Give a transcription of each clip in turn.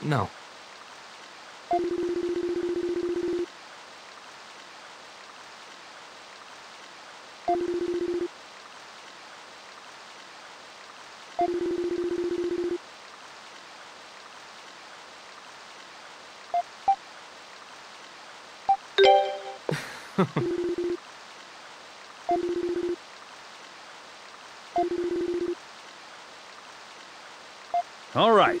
No. All right.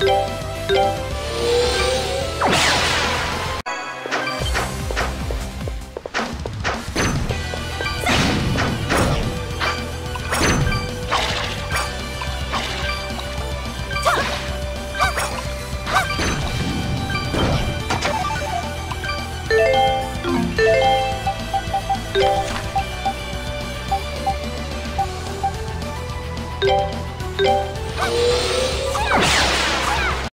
Woo!